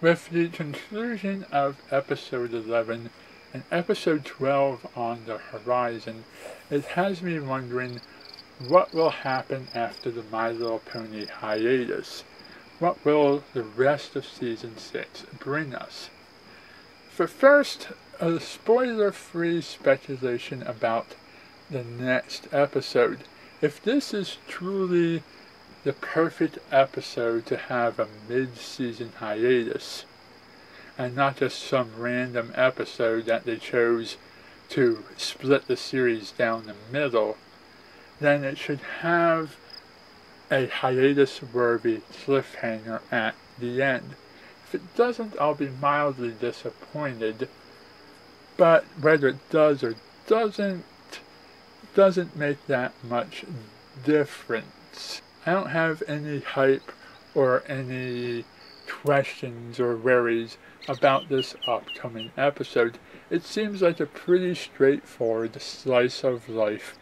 With the conclusion of episode 11 and episode 12 on the horizon, it has me wondering what will happen after the My Little Pony hiatus. What will the rest of season 6 bring us? For first, a spoiler-free speculation about the next episode. If this is truly the perfect episode to have a mid-season hiatus and not just some random episode that they chose to split the series down the middle, then it should have a hiatus-worthy cliffhanger at the end. If it doesn't, I'll be mildly disappointed, but whether it does or doesn't, doesn't make that much difference. I don't have any hype or any questions or worries about this upcoming episode. It seems like a pretty straightforward slice of life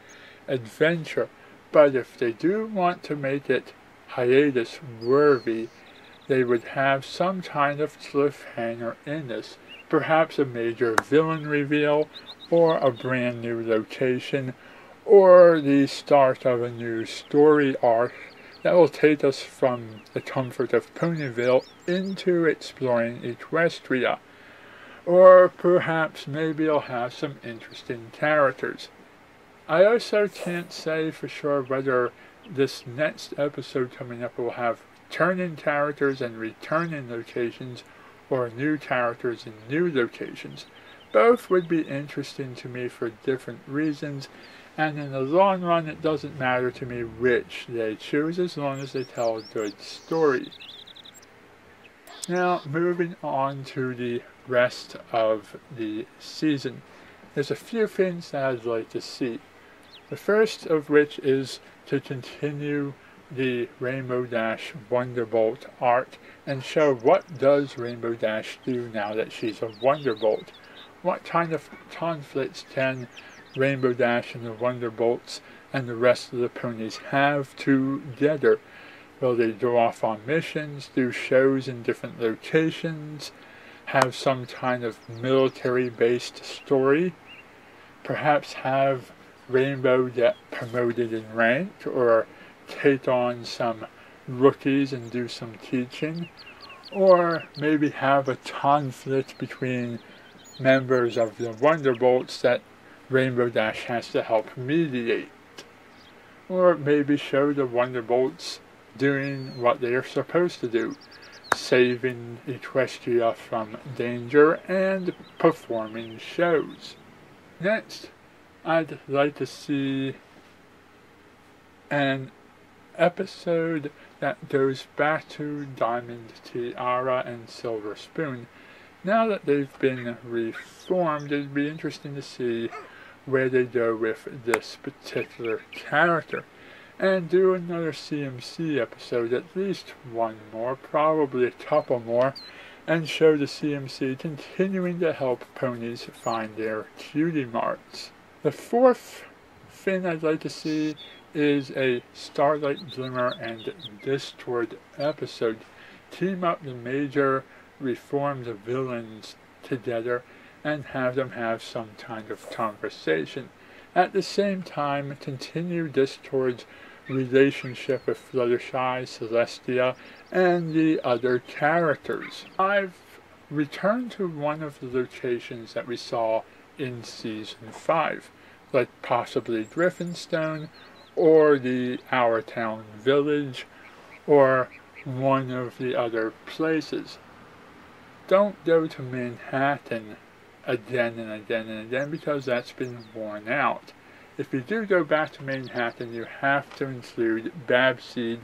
adventure, but if they do want to make it hiatus worthy, they would have some kind of cliffhanger in this, perhaps a major villain reveal, or a brand new location, or the start of a new story arc that will take us from the comfort of Ponyville into exploring Equestria. Or perhaps maybe it'll have some interesting characters. I also can't say for sure whether this next episode coming up will have turn-in characters and return-in locations or new characters in new locations. Both would be interesting to me for different reasons and in the long run it doesn't matter to me which they choose as long as they tell a good story. Now moving on to the rest of the season. There's a few things that I'd like to see. The first of which is to continue the Rainbow Dash Wonderbolt arc and show what does Rainbow Dash do now that she's a Wonderbolt. What kind of conflicts can Rainbow Dash and the Wonderbolts and the rest of the ponies have together. Will they go off on missions, do shows in different locations, have some kind of military-based story, perhaps have Rainbow get promoted in rank or take on some rookies and do some teaching, or maybe have a conflict between members of the Wonderbolts that Rainbow Dash has to help mediate. Or maybe show the Wonderbolts doing what they are supposed to do, saving Equestria from danger and performing shows. Next, I'd like to see an episode that goes back to Diamond Tiara and Silver Spoon. Now that they've been reformed, it'd be interesting to see where they go with this particular character. And do another CMC episode, at least one more, probably a couple more, and show the CMC continuing to help ponies find their cutie marks. The fourth thing I'd like to see is a Starlight Glimmer and Discord episode. Team up the major reformed villains together and have them have some kind of conversation. At the same time, continue this towards relationship with Fluttershy, Celestia, and the other characters. I've returned to one of the locations that we saw in Season 5, like possibly Griffinstone, or the Our Town Village, or one of the other places. Don't go to Manhattan again and again and again because that's been worn out. If you do go back to Manhattan, you have to include Babs Seed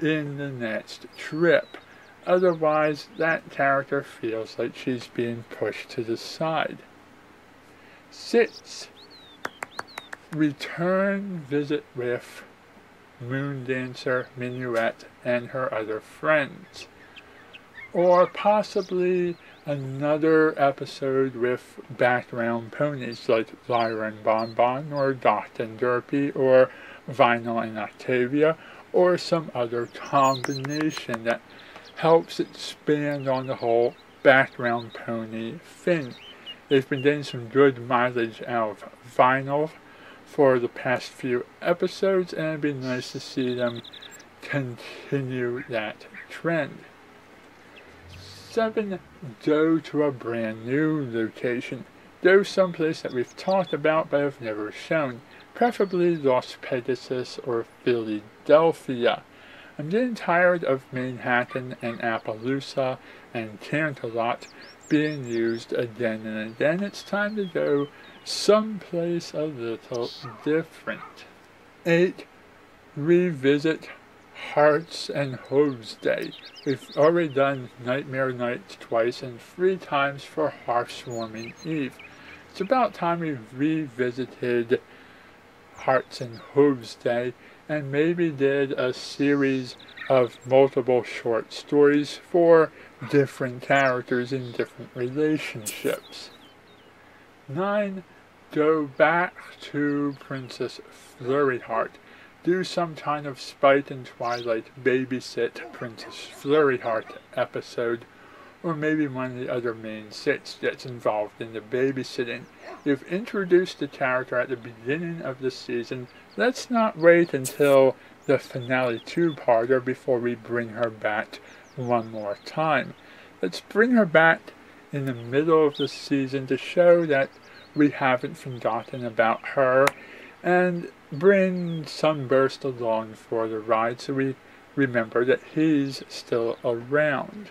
in the next trip. Otherwise, that character feels like she's being pushed to the side. 6. Return visit with Moon Dancer, Minuet, and her other friends. Or possibly another episode with background ponies like Lyra and Bonbon or Dot and Derpy or Vinyl and Octavia or some other combination that helps expand on the whole background pony thing. They've been getting some good mileage out of vinyl for the past few episodes, and it'd be nice to see them continue that trend. 7. Go to a brand new location. Go someplace that we've talked about but have never shown, preferably Las Pegasus or Fillydelphia. I'm getting tired of Manhattan and Appaloosa and Canterlot being used again and again. It's time to go someplace a little different. 8. Revisit Hearts and Hooves Day. We've already done Nightmare Nights twice and three times for Hearthwarming Eve. It's about time we revisited Hearts and Hooves Day and maybe did a series of multiple short stories for different characters in different relationships. 9 go back to Princess Flurryheart. Do some kind of Spike and Twilight babysit Princess Flurryheart episode, or maybe one of the other main sets gets involved in the babysitting. You've introduced the character at the beginning of the season. Let's not wait until the finale two-parter before we bring her back one more time. Let's bring her back in the middle of the season to show that we haven't forgotten about her and bring Sunburst along for the ride so we remember that he's still around.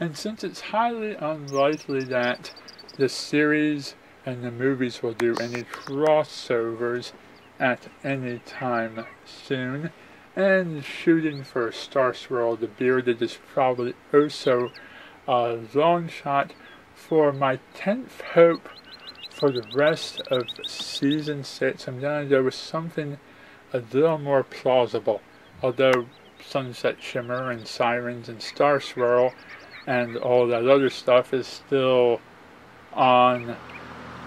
And since it's highly unlikely that the series and the movies will do any crossovers at any time soon, and shooting for Star Swirl the Bearded is probably oh also a long shot for my 10th hope for the rest of season 6, I'm to go with something a little more plausible. Although Sunset Shimmer and Sirens and Star Swirl and all that other stuff is still on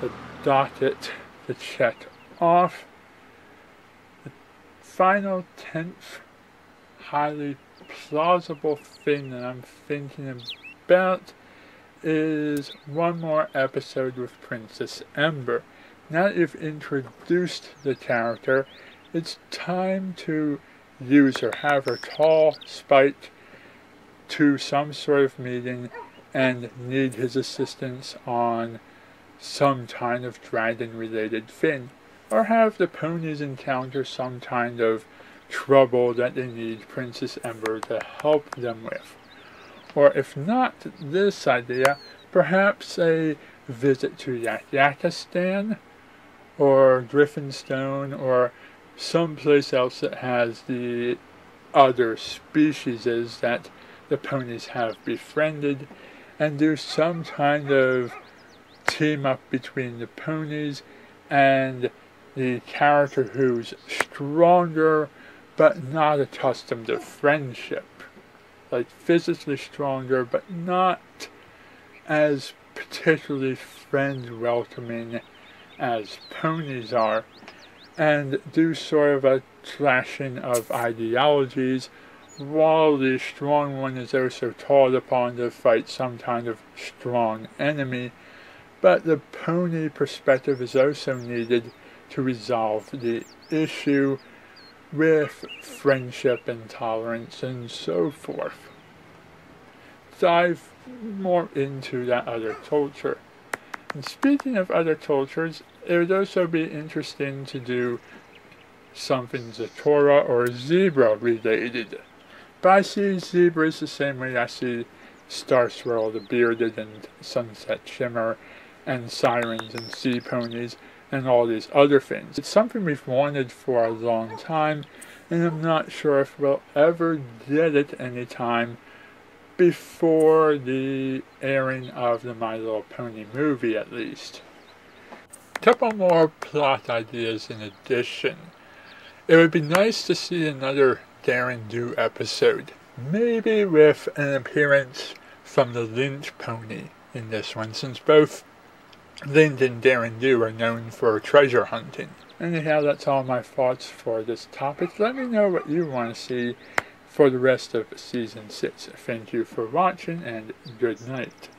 the docket to check off. The final 10th highly plausible thing that I'm thinking about is one more episode with Princess Ember. Now that you've introduced the character, it's time to use her, have her call Spike to some sort of meeting and need his assistance on some kind of dragon related thing. Or have the ponies encounter some kind of trouble that they need Princess Ember to help them with or if not this idea, perhaps a visit to Yakistan or Griffinstone or someplace else that has the other species that the ponies have befriended and do some kind of team up between the ponies and the character who's stronger but not accustomed to friendship like physically stronger, but not as particularly friend welcoming as ponies are, and do sort of a clashing of ideologies, while the strong one is also called upon to fight some kind of strong enemy. But the pony perspective is also needed to resolve the issue with friendship and tolerance and so forth. Dive more into that other culture. And speaking of other cultures, it would also be interesting to do something Zecora or zebra related. But I see zebras the same way I see Star Swirl, the bearded and sunset shimmer, and sirens and sea ponies, and all these other things. It's something we've wanted for a long time, and I'm not sure if we'll ever get it anytime before the airing of the My Little Pony movie, at least. A couple more plot ideas in addition. It would be nice to see another Daring Do episode, maybe with an appearance from the Lynch Pony in this one, since both Lind and Daring Do are known for treasure hunting. Anyhow, that's all my thoughts for this topic. Let me know what you want to see for the rest of season 6. Thank you for watching and good night.